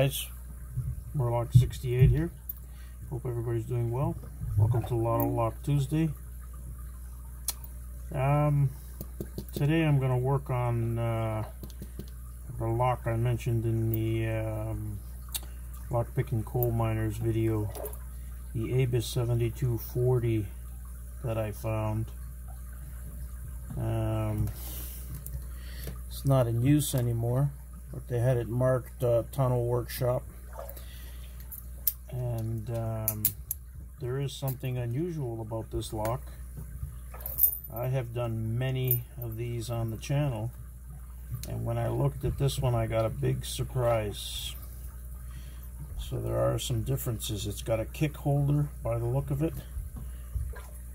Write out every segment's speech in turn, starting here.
Guys, MUR-LOCK 68 here. Hope everybody's doing well. Welcome to LOTO Lock Tuesday. Um, today I'm going to work on uh, the lock I mentioned in the um, lock picking coal miners video, the Abus 7240 that I found. Um, it's not in use anymore but they had it marked uh, tunnel workshop. And um, there is something unusual about this lock. I have done many of these on the channel and when I looked at this one I got a big surprise. So there are some differences. It's got a kick holder by the look of it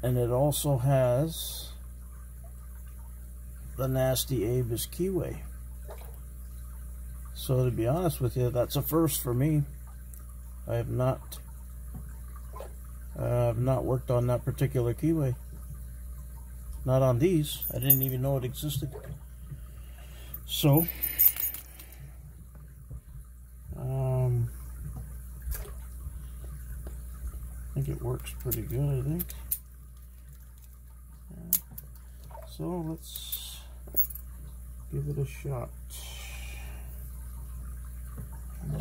and it also has the nasty Abus keyway so to be honest with you, that's a first for me. I have not uh, I've not worked on that particular keyway. Not on these. I didn't even know it existed. So um, I think it works pretty good, I think. so let's give it a shot. I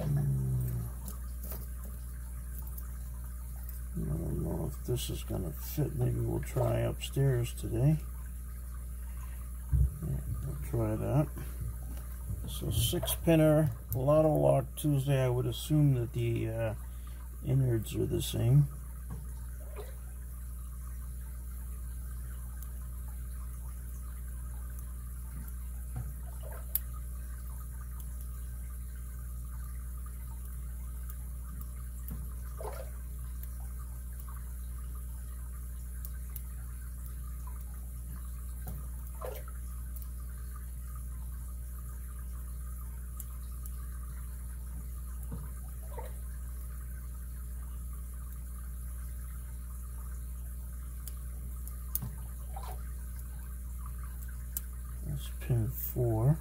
don't know if this is going to fit. Maybe we'll try upstairs today. Yeah, we'll try that. So six pinner, LOTO lock Tuesday. I would assume that the uh, innards are the same. That's pin four.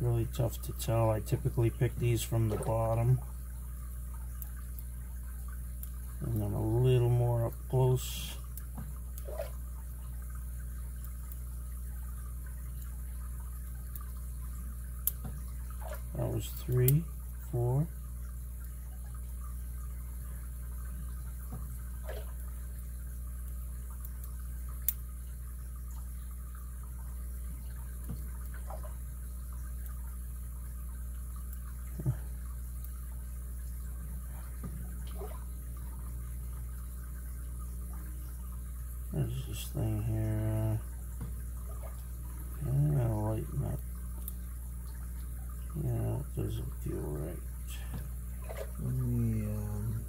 Really tough to tell. I typically pick these from the bottom. And then a little more up close. That was three, four. There's this thing here. Uh, I'm gonna lighten up. Yeah, it doesn't feel right. Let me, um,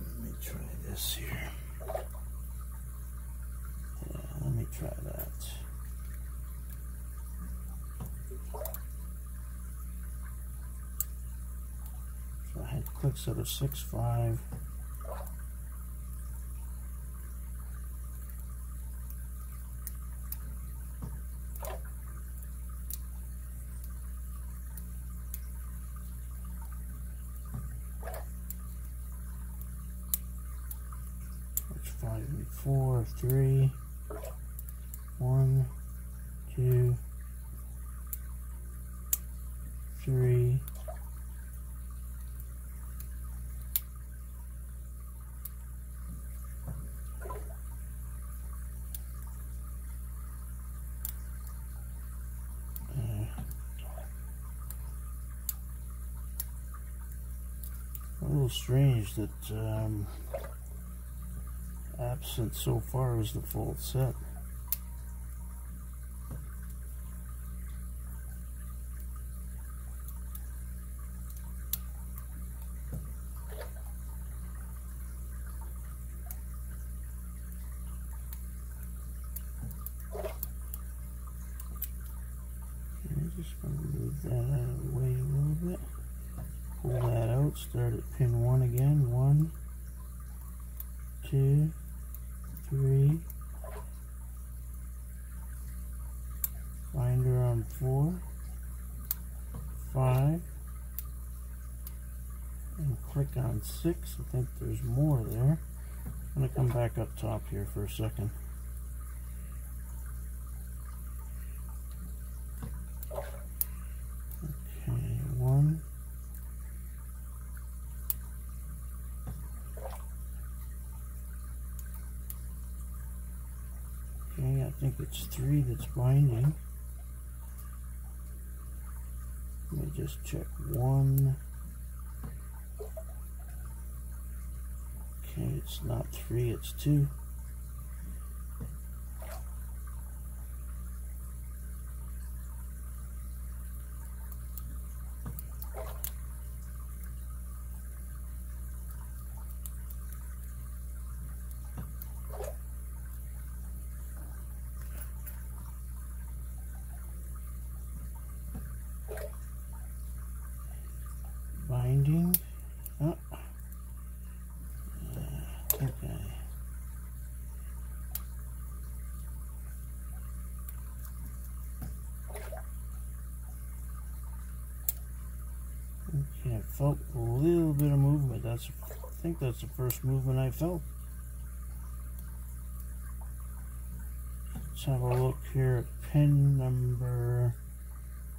Let me try this here. Yeah, let me try that. Had clicks at a six five. That's five and four, three, one, two, three. Uh, A little strange that um, absent so far is the full set. I'm just going to move that out of the way a little bit. Pull that out, start at pin one again. One, two, three, on four, five, and click on six. I think there's more there. I'm going to come back up top here for a second. Okay, one. Okay, I think it's three that's binding. Let me just check one. Okay, it's not three, it's two. Binding. Oh. Uh, okay. Okay, I felt a little bit of movement. That's, I think that's the first movement I felt. Let's have a look here at pin number,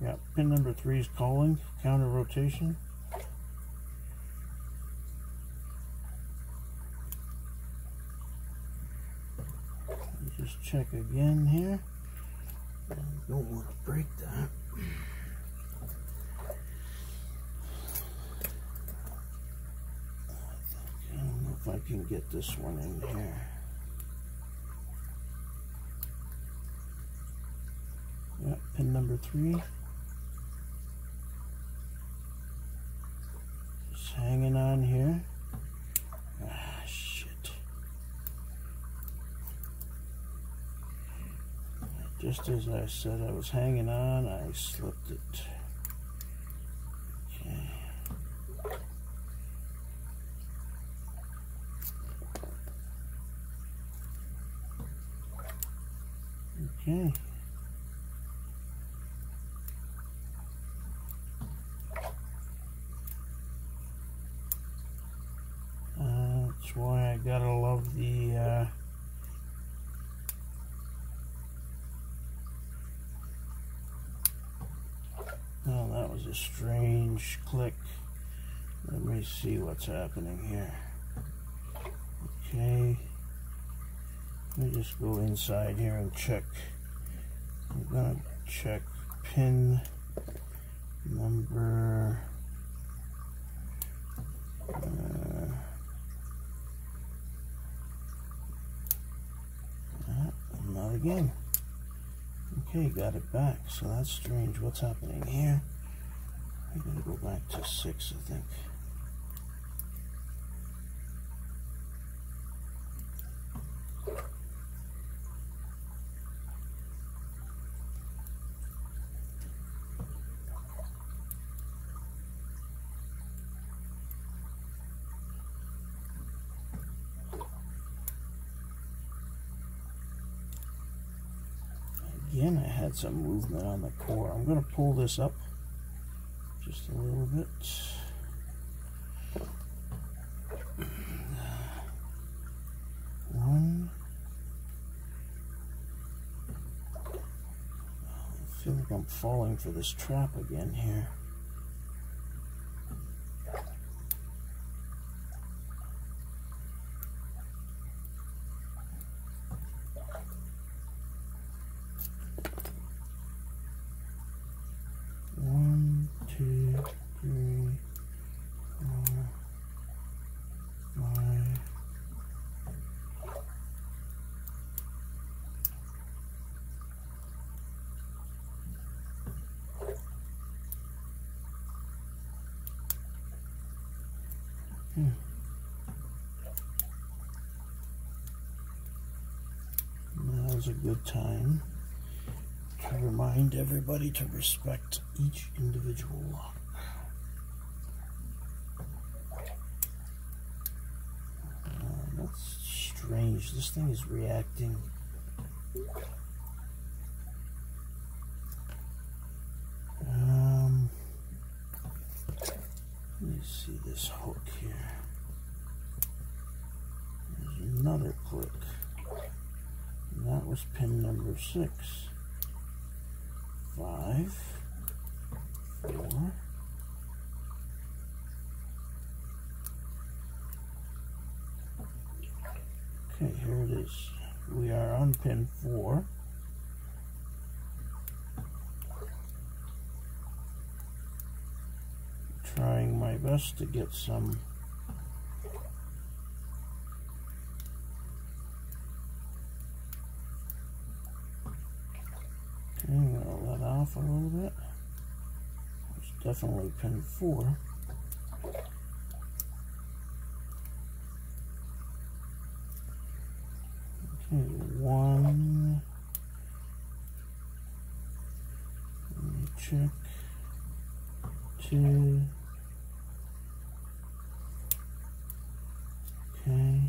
yeah, pin number three is calling, counter rotation. Just check again here. Don't want to break that. I don't know if I can get this one in here. Yep, pin number three. Just hanging on here. Ah, shit. Just as I said I was hanging on, I slipped it. Okay. Okay. Uh, that's why I gotta love the uh, Oh, that was a strange click. Let me see what's happening here. Okay. Let me just go inside here and check. I'm gonna check pin number. Uh, ah, not again. Okay, got it back. So that's strange. What's happening here? I'm gonna go back to six, I think. Some movement on the core. I'm going to pull this up just a little bit. One. I feel like I'm falling for this trap again here. is a good time to remind everybody to respect each individual. Um, that's strange. This thing is reacting. Um, let me see this hook here. Number six. Five, four, Okay, here it is. We are on pin four. Trying my best to get some Okay, I'm gonna let It's definitely pin four. Okay, one. Let me check. Two. Okay.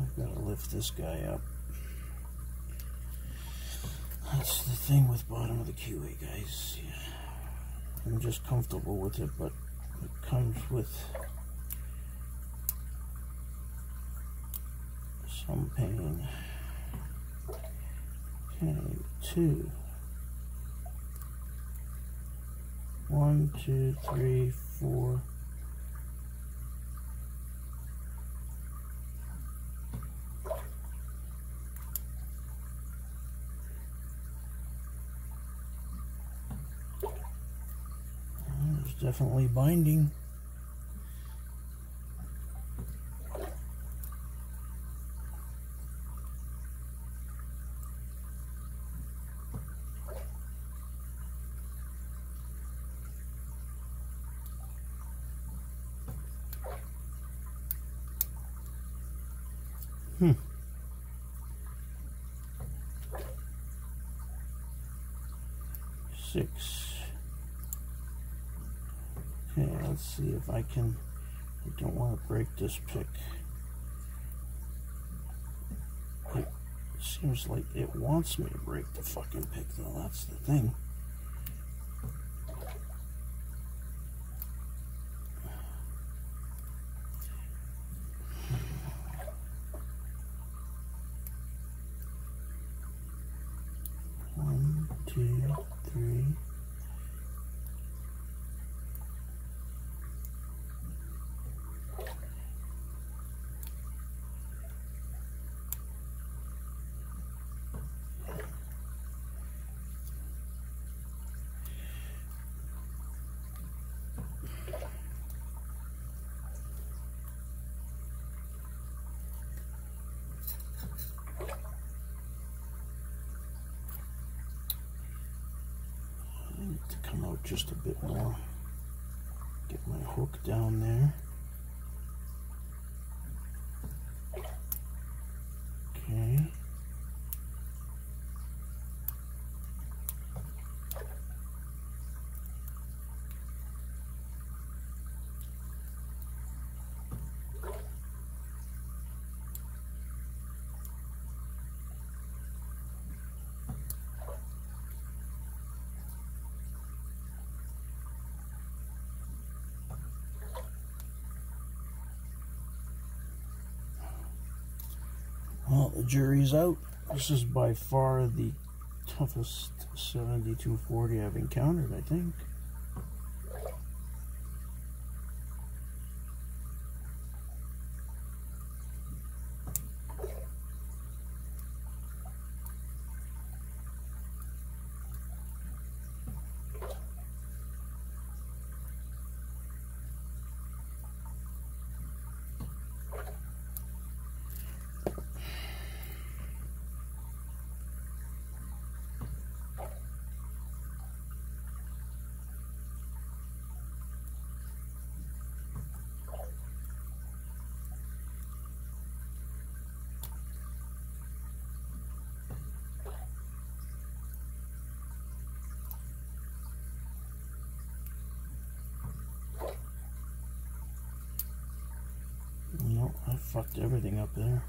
I've got to lift this guy up. That's the thing with bottom of the keyway, guys. Yeah. I'm just comfortable with it, but it comes with some pain. Okay, two. One, two, three, four. There's definitely binding. Hmm. Six. Okay, let's see if I can. I don't want to break this pick. It seems like it wants me to break the fucking pick, though. That's the thing. One, two, three. I need to come out just a bit more. Get my hook down there. Okay. Well, the jury's out. This is by far the toughest 7240 I've encountered, I think. Well, I fucked everything up there.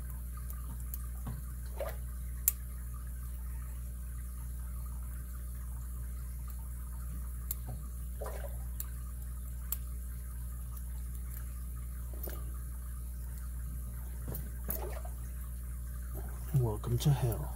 Welcome to hell.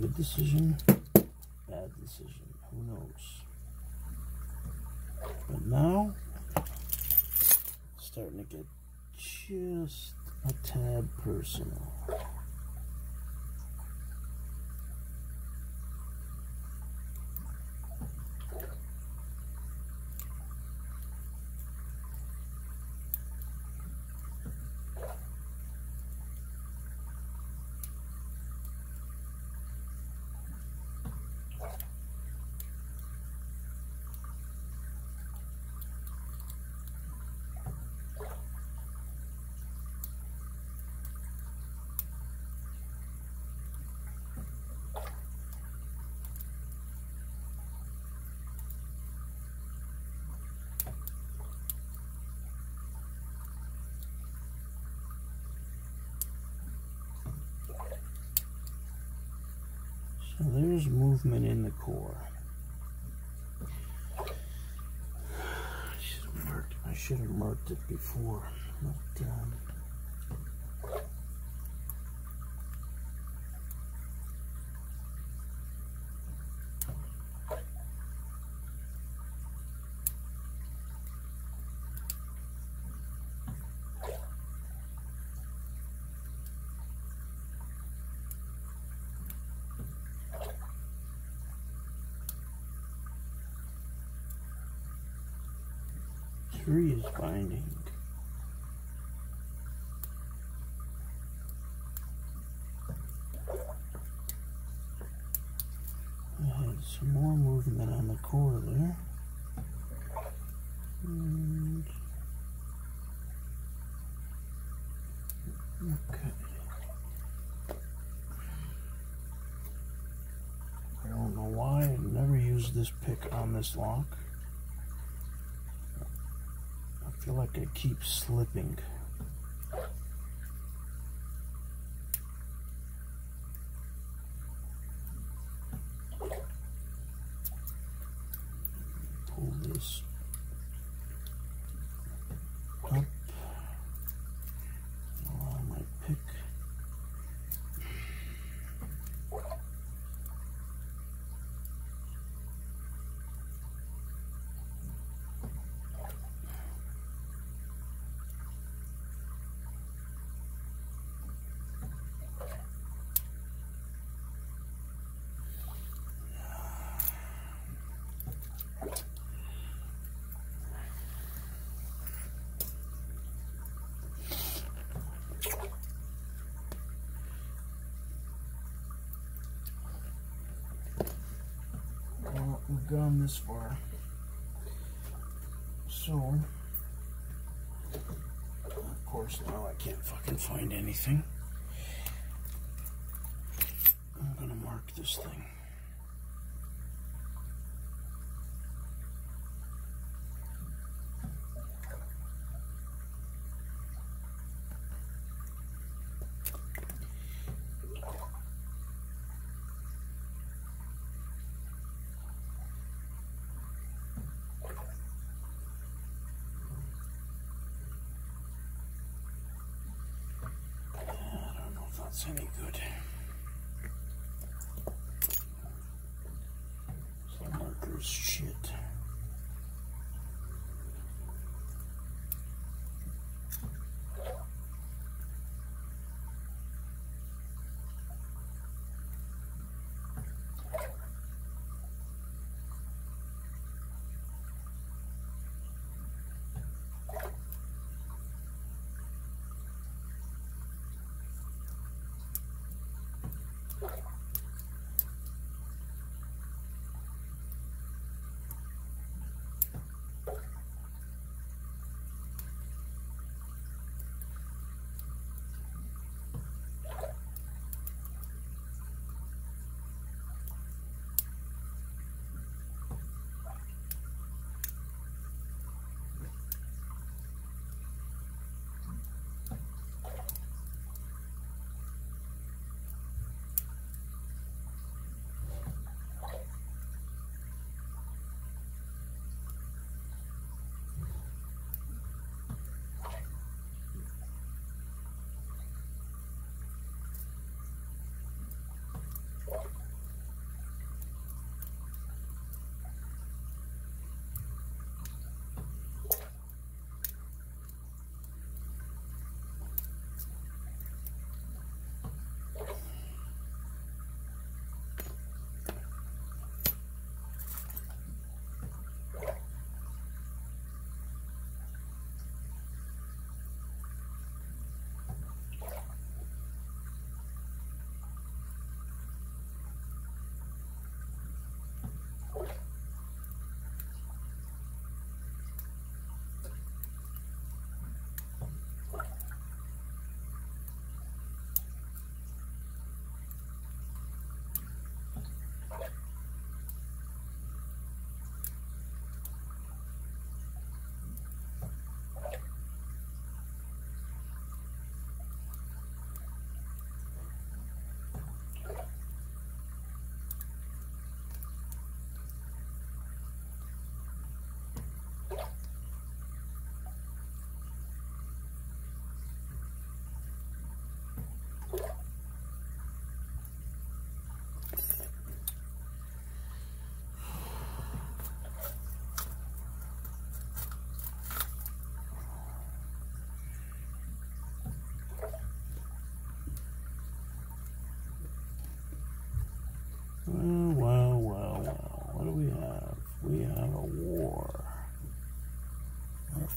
Good decision, bad decision, who knows. But now, starting to get just a tad personal. So there's movement in the core. I should have marked, I should have marked it before. But, um, tree is binding. I uh, had some more movement on the core there. And okay. I don't know why I've never used this pick on this lock. I feel like I keep slipping. Pull this up. Allow my pick. We've gone this far. So, of course, now I can't fucking find anything. I'm gonna mark this thing.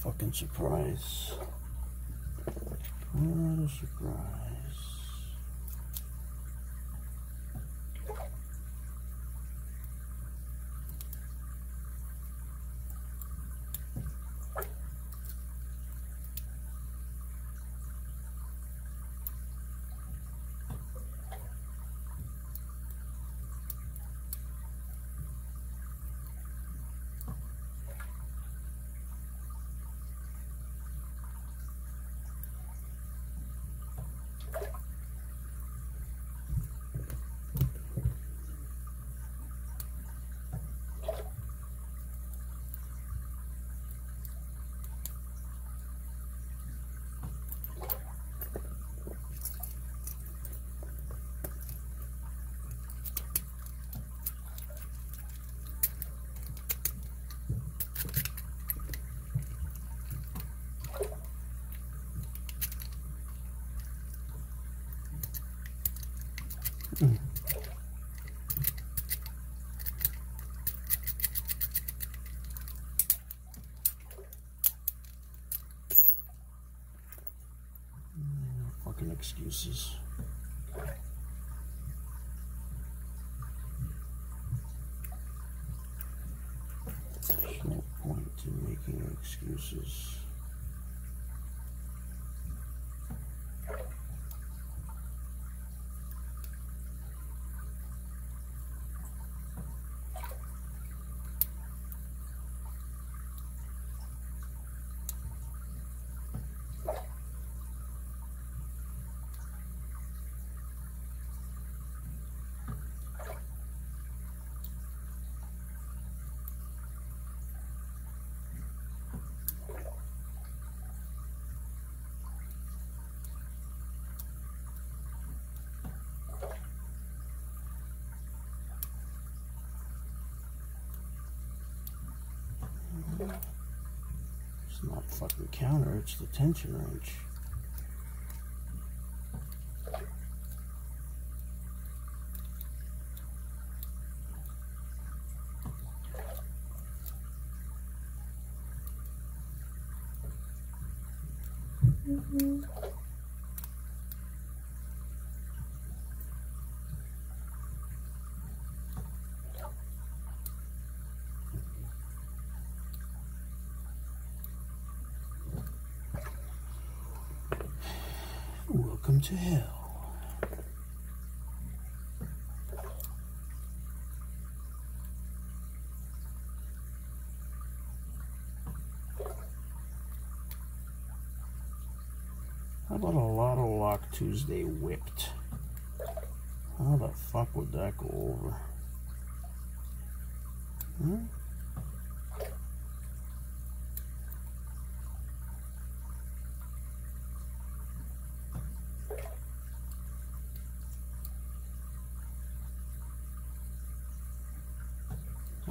Fucking surprise. What a surprise. Fucking excuses. There's no point in making excuses. Fucking counter, it's the tension wrench. Welcome to hell. How about a LOTO Lock Tuesday whipped? How the fuck would that go over? Huh?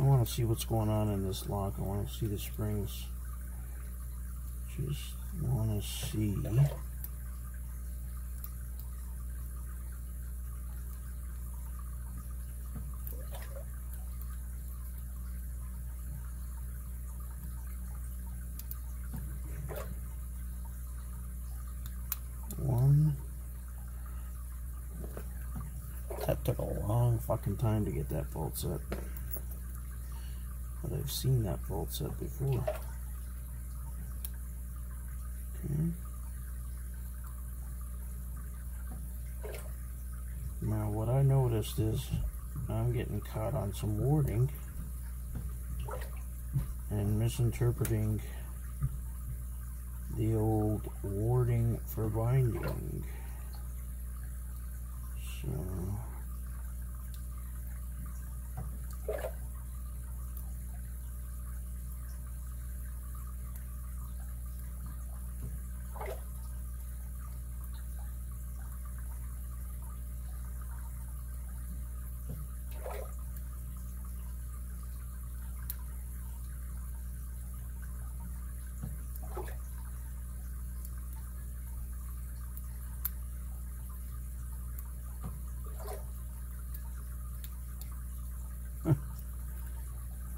I want to see what's going on in this lock. I want to see the springs. Just want to see. One. That took a long fucking time to get that bolt set. I've seen that bolt set before. Okay. Now what I noticed is I'm getting caught on some warding and misinterpreting the old warding for binding. So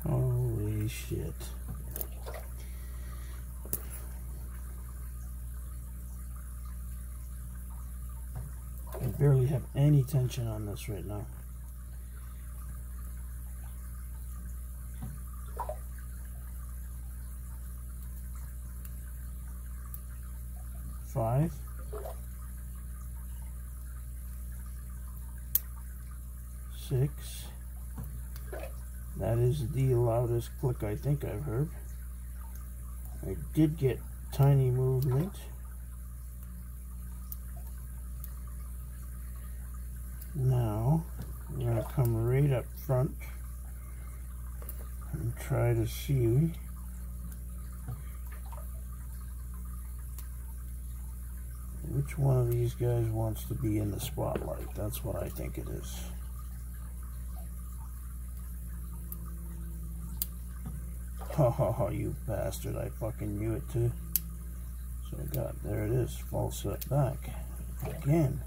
Holy shit. barely have any tension on this right now. Five. Six. That is the loudest click I think I've heard. I did get tiny movement. Now, come right up front and try to see which one of these guys wants to be in the spotlight. That's what I think it is. Ha ha ha, you bastard. I fucking knew it too. So I got, there it is, false set back. Again.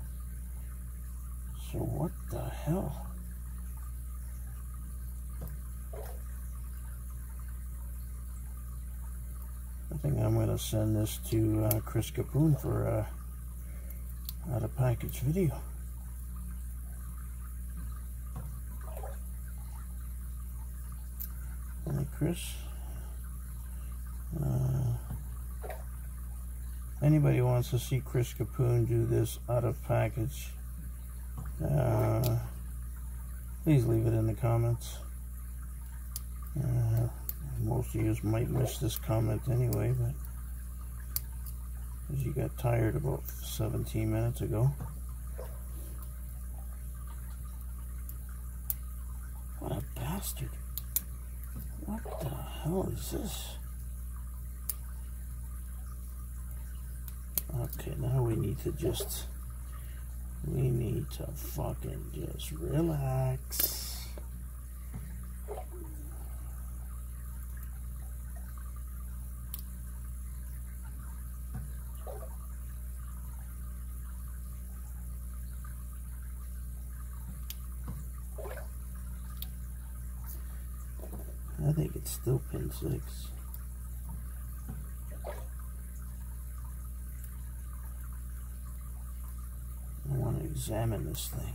So what the hell? I think I'm going to send this to uh, Chris Capoon for uh, out of package video. Hey Chris, uh, anybody wants to see Chris Capoon do this out of package, uh, please leave it in the comments. Uh, most of you might miss this comment anyway, but because you got tired about 17 minutes ago. What a bastard. What the hell is this? Okay, now we need to just, we need to fucking just relax. I think it's 6. I want to examine this thing.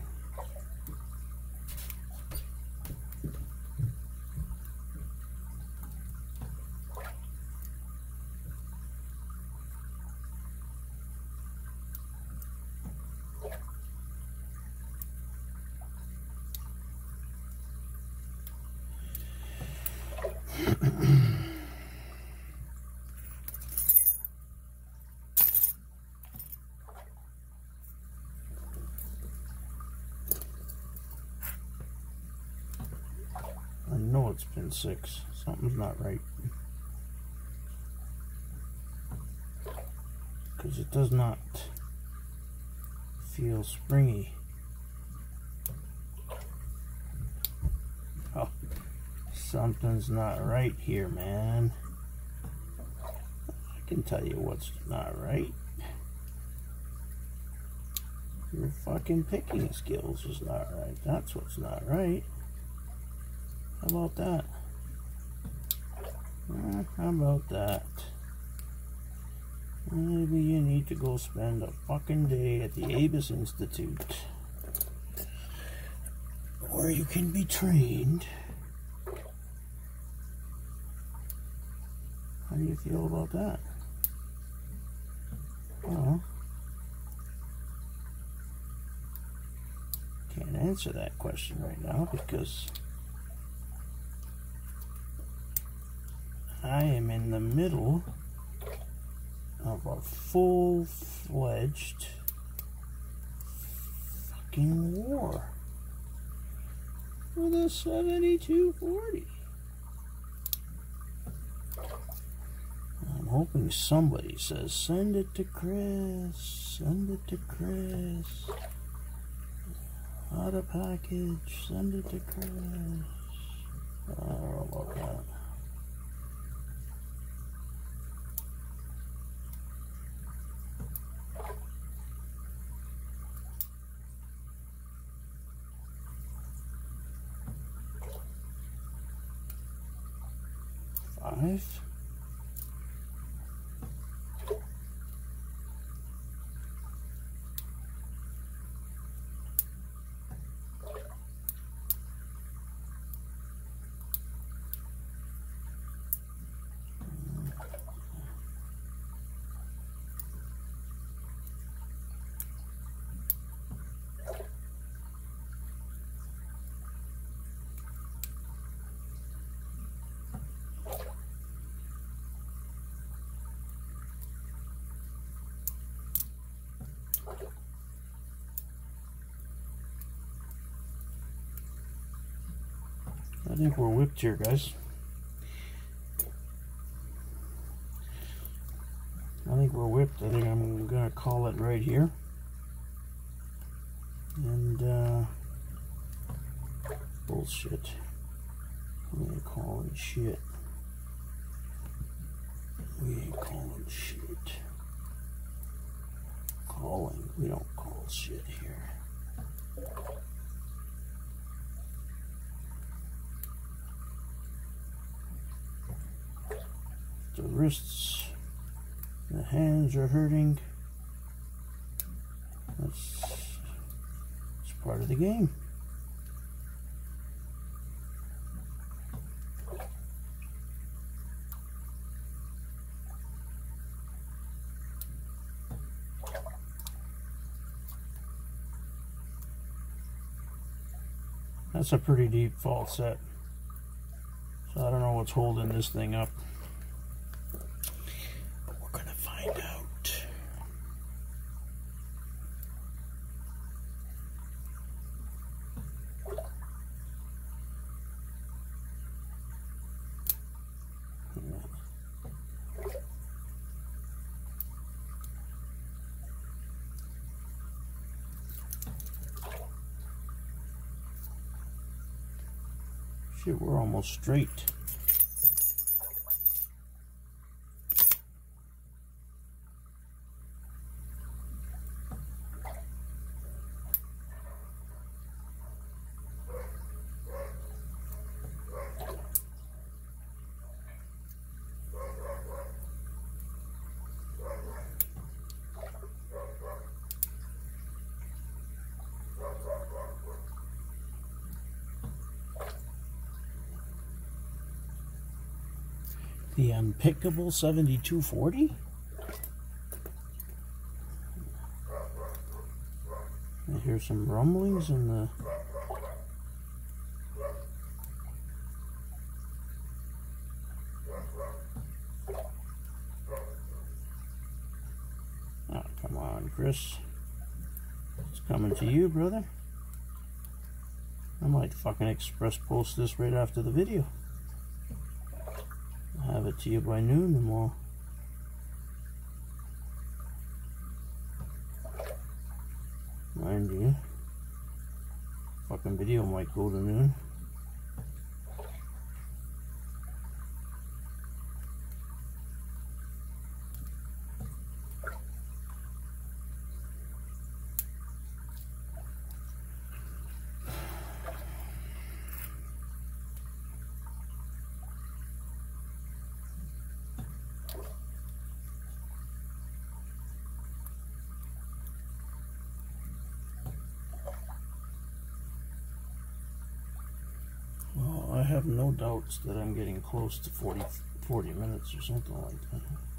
I pin six. Something's not right. Because it does not feel springy. Oh, something's not right here, man. I can tell you what's not right. Your fucking picking skills is not right. That's what's not right. How about that? Uh, how about that? Maybe you need to go spend a fucking day at the Abus Institute. Where you can be trained. How do you feel about that? Well, can't answer that question right now because I am in the middle of a full-fledged fucking war with a 7240. I'm hoping somebody says, send it to Chris, send it to Chris. Out of package, send it to Chris. I don't know about that. Five. Think we're whipped here, guys. I think we're whipped. I think I'm gonna call it right here. And uh, bullshit. We ain't calling shit. We ain't calling shit. Calling. We don't call shit here. The wrists, the hands are hurting. That's, that's part of the game. That's a pretty deep fault set. So I don't know what's holding this thing up. We're gonna find out. Shit, we're almost straight. Unpickable 7240? I hear some rumblings in the. Oh, come on, Chris. It's coming to you, brother. I might fucking express post this right after the video have it to you by noon we'll mind you. Fucking video might go to noon Well, I have no doubts that I'm getting close to 40, 40 minutes or something like that.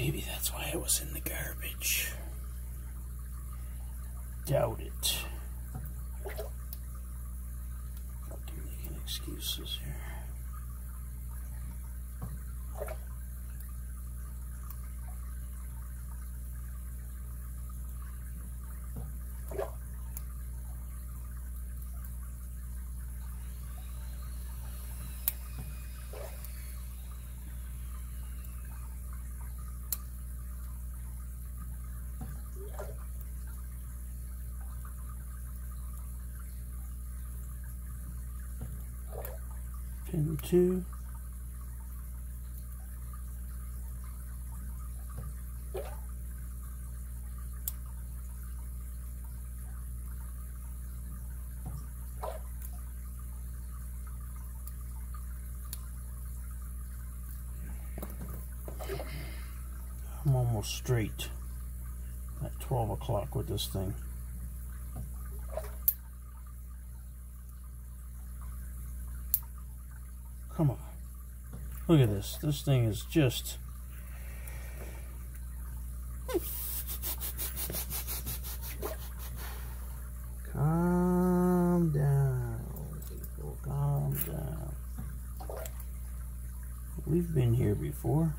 Maybe that's why it was in the garbage. Doubt it. Making excuses here. Pin I'm almost straight at 12 o'clock with this thing. Come on. Look at this. This thing is just. Calm down, people. Calm down. We've been here before.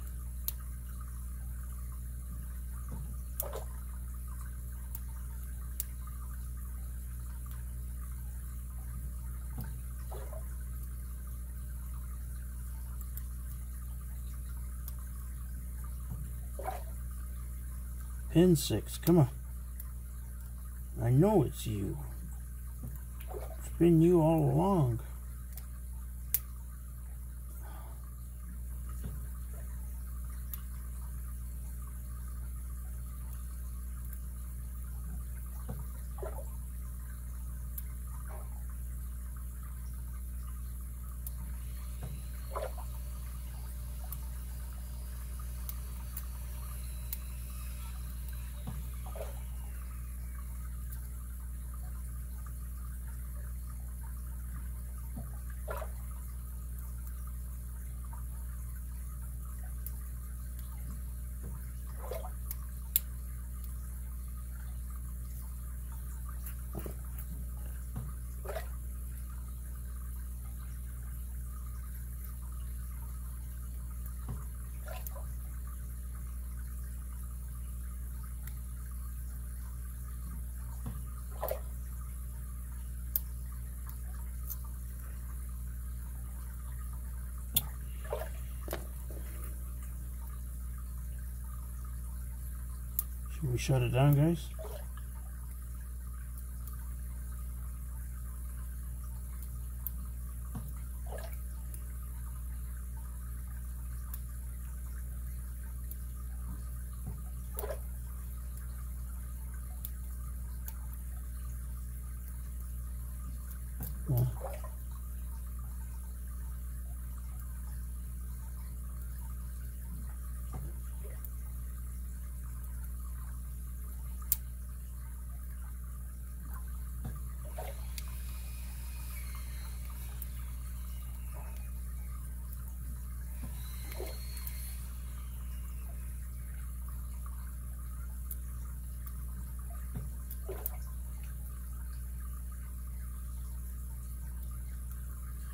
Pin six, come on. I know it's you. It's been you all along. Shut it down, guys? Yeah.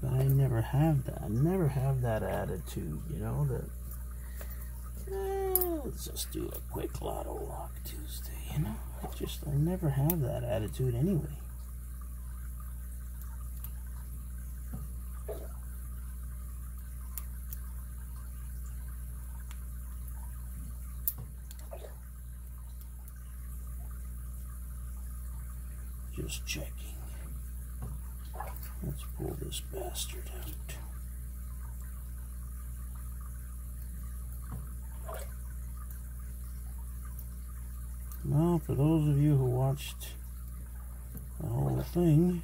But I never have that. I never have that attitude, you know, that eh, let's just do a quick lotto lock Tuesday, you know? I just I never have that attitude anyway. just checking. Let's pull this bastard out. Well, for those of you who watched the whole thing,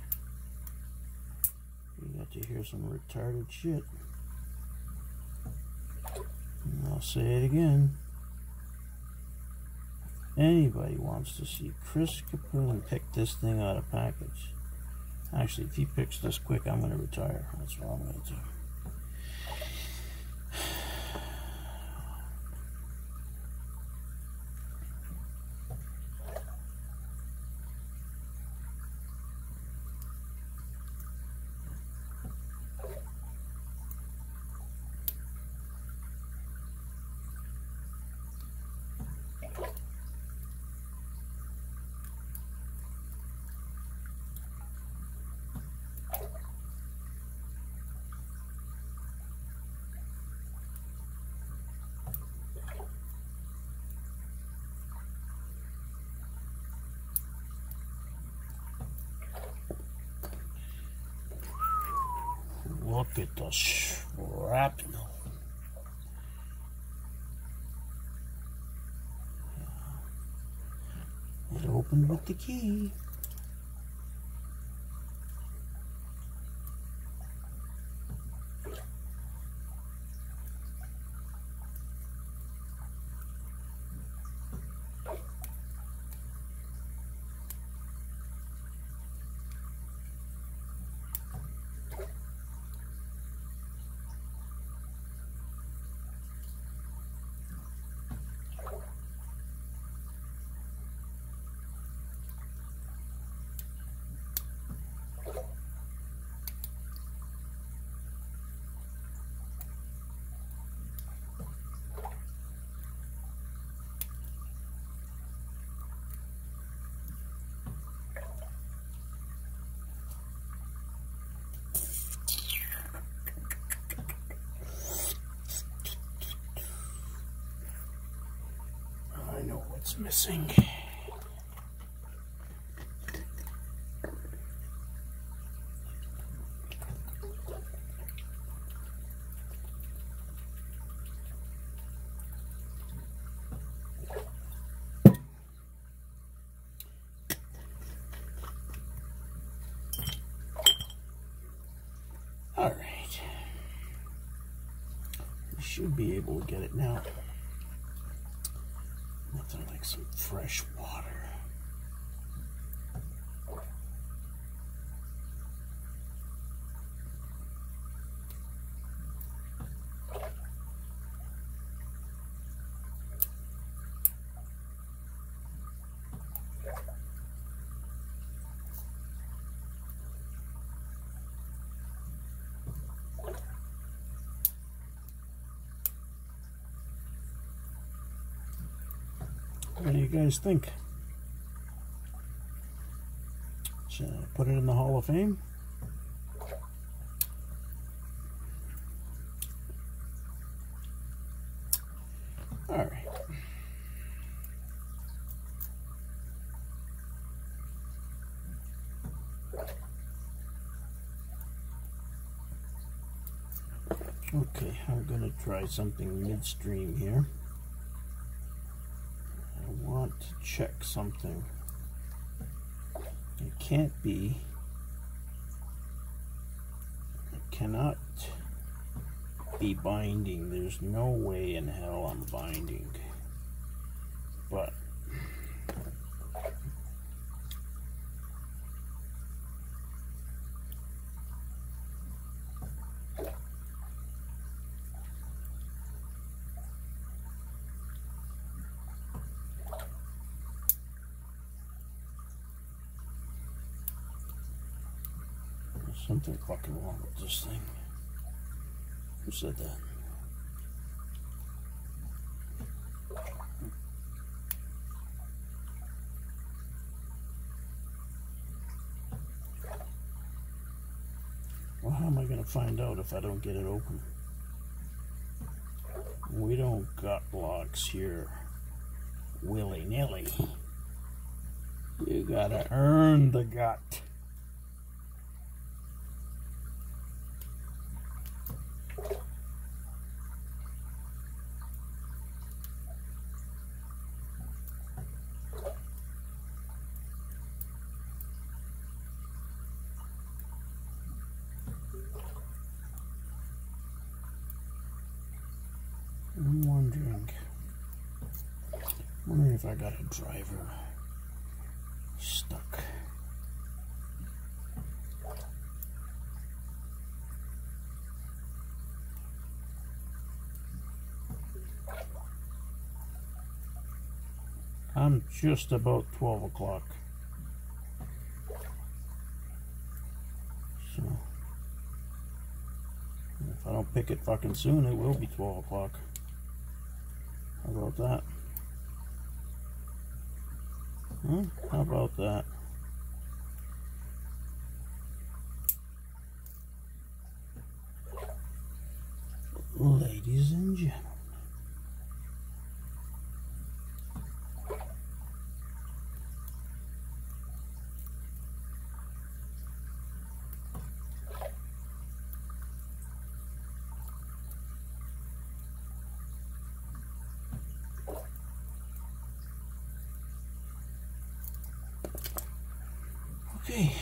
you got to hear some retarded shit. And I'll say it again. Anybody wants to see Chris Capoon pick this thing out of package. Actually, if he picks this quick, I'm going to retire. That's what I'm going to do. Look at the shrapnel. It opened with the key. I know what's missing. All right. Should be able to get it now. Nothing like some fresh water. What do you guys think? Put it in the Hall of Fame? All right. Okay, I'm gonna try something midstream here. I want to check something. It can't be. It cannot be binding. There's no way in hell I'm binding. But there's something fucking wrong with this thing. Who said that? Well, how am I going to find out if I don't get it open? We don't got locks here willy nilly. You gotta earn the gut. I'm wondering, wondering if I got a driver stuck. I'm just about 12 o'clock. So, if I don't pick it fucking soon, it will be 12 o'clock. How about that? Huh? How about that? Ladies and gentlemen. Okay,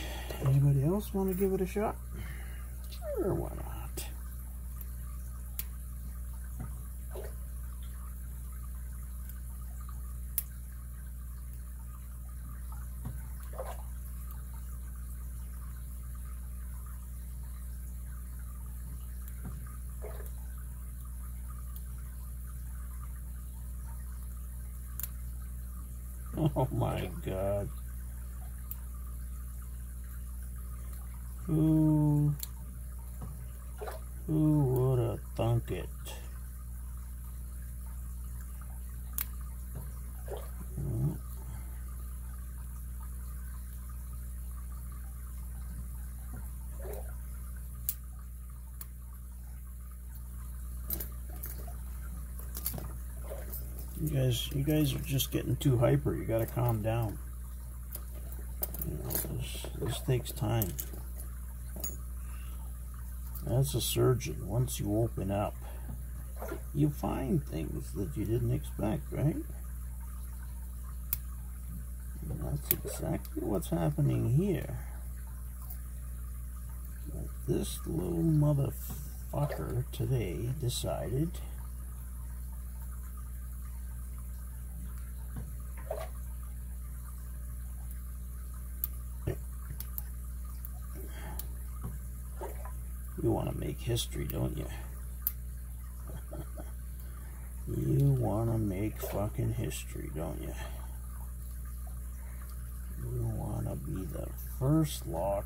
anybody else want to give it a shot? Sure, why not? Oh my god. Who who would have thunk it? You guys, you guys are just getting too hyper. You gotta calm down. You know, this, this takes time. As a surgeon, once you open up, you find things that you didn't expect, right? And that's exactly what's happening here. This little motherfucker today decided You want to make history, don't you? You want to make fucking history, don't you? You want to be the first lock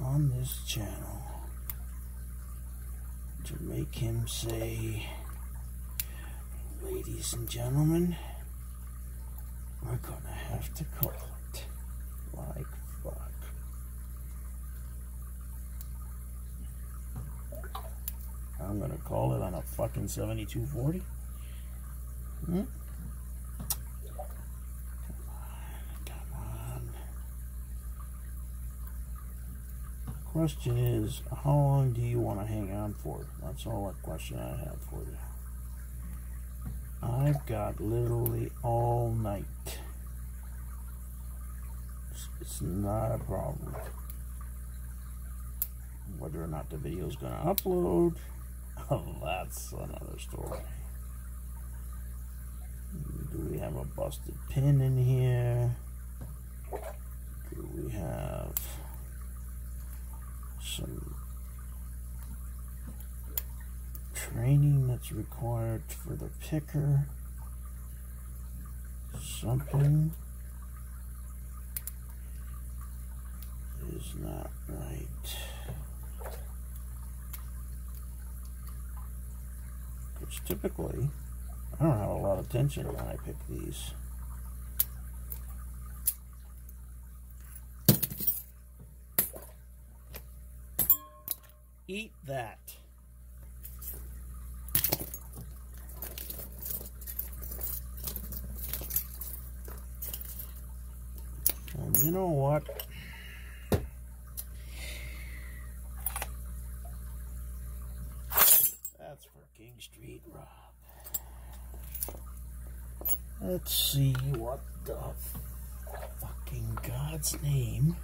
on this channel to make him say, ladies and gentlemen, we're gonna have to call it like fuck. I'm gonna call it on a fucking 7240. Hmm? Come on. Question is, how long do you want to hang on for? That's all the question I have for you. I've got literally all night. It's, not a problem. Whether or not the video is going to upload, that's another story. Do we have a busted pin in here? Do we have some training that's required for the picker? Something is not right. Because typically, I don't have a lot of tension when I pick these. Eat that. know what? That's for King Street Rob. Let's see what the fucking God's name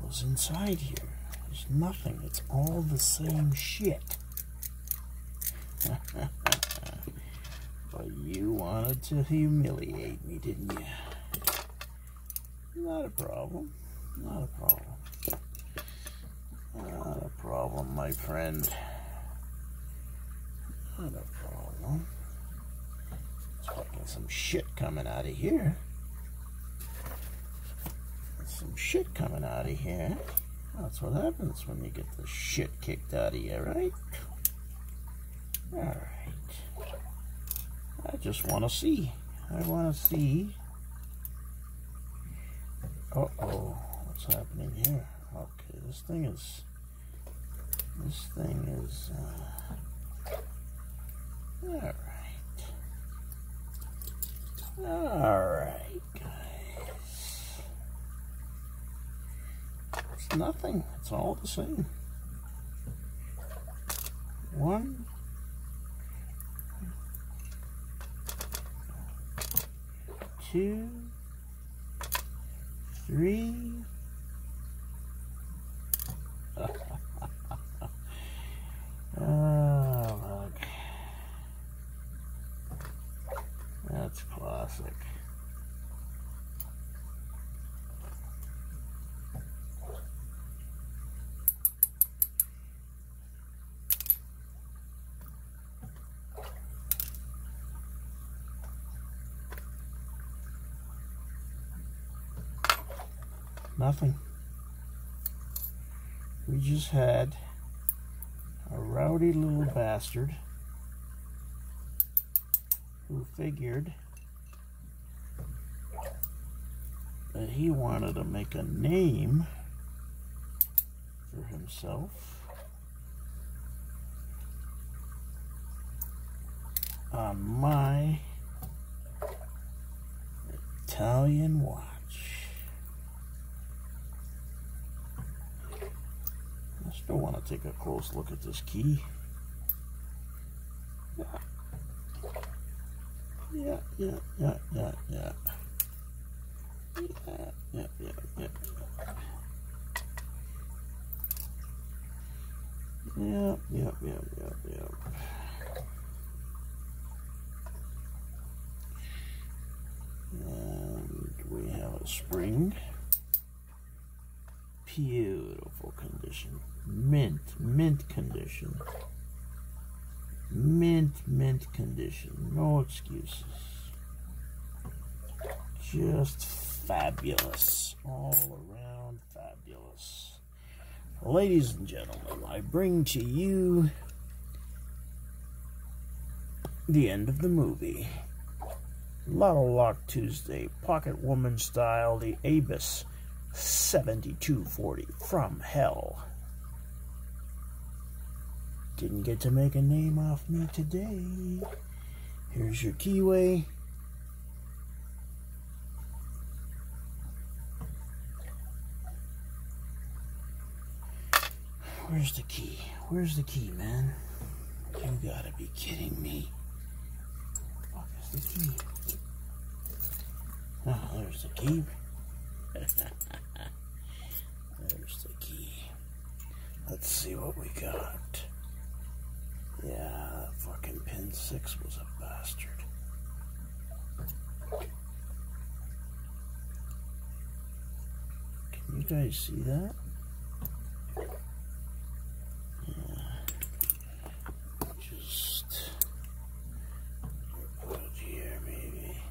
was inside here. There's nothing. It's all the same shit. but you wanted to humiliate me, didn't you? Not a problem. Not a problem. Not a problem, my friend. Not a problem. Some shit coming out of here. Some shit coming out of here. That's what happens when you get the shit kicked out of you, right? Alright. I just want to see. I want to see. Uh-oh. What's happening here? Okay, this thing is... This thing is... Uh, Alright. Alright, guys. It's nothing. It's all the same. One, two, three. oh, look. That's classic. Nothing. We just had a rowdy little bastard who figured that he wanted to make a name for himself on my Italian watch. I still want to take a close look at this key. Yeah. Yeah, yeah, yeah, yeah, yeah. Yeah, yeah, yeah, yeah. Yep, yep, yep, yep, yep. And we have a spring. Beautiful condition. Mint, mint condition. Mint, mint condition. No excuses. Just fabulous. All around fabulous. Ladies and gentlemen, I bring to you the end of the movie. Lotto Lock Tuesday, Pocket Woman style, the Abus 7240 from hell. Didn't get to make a name off me today. Here's your keyway. Where's the key? Where's the key, man? You gotta be kidding me. Fuck is the key? Oh, there's the key. There's the key. Let's see what we got. Yeah, fucking pin six was a bastard. Can you guys see that? Just put it here, maybe.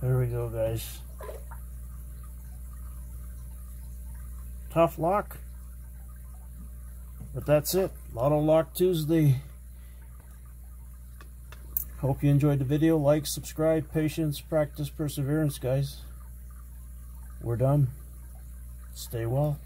There we go, guys. Tough lock. But that's it. Lotto Lock Tuesday. Hope you enjoyed the video. Like, subscribe, patience, practice, perseverance, guys. We're done. Stay well.